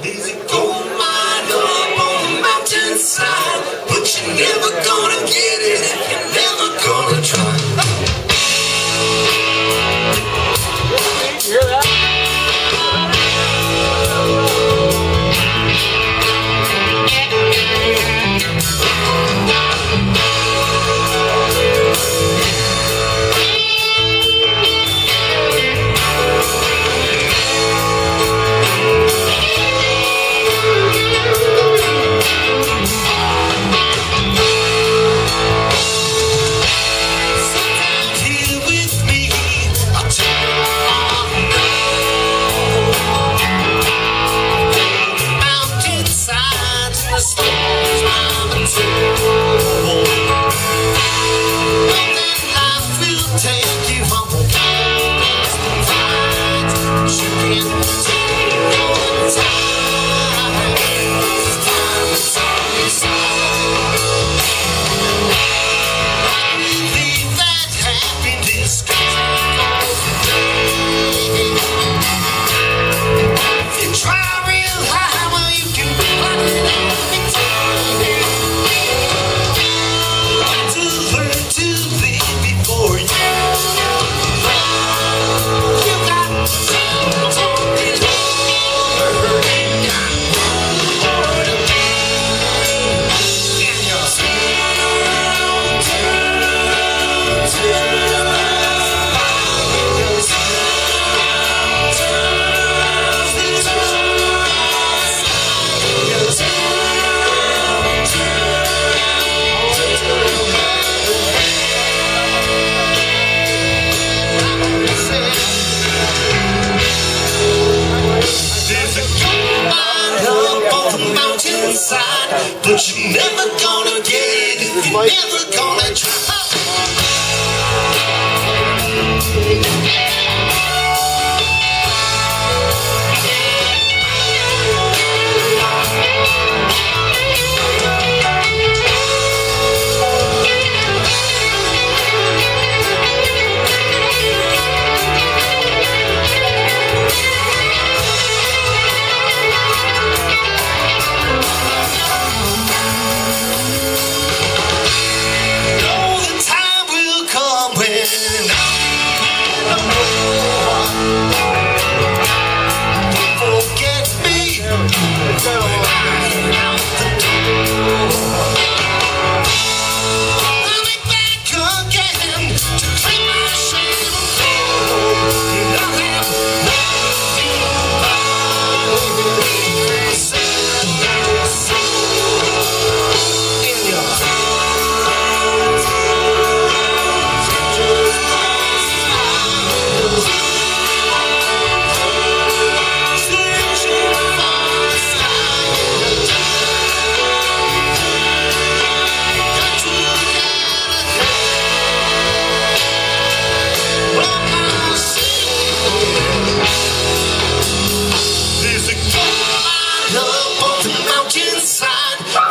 There's a gold mine up on the mountainside, but you're never gonna get it.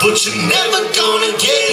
but you're never gonna get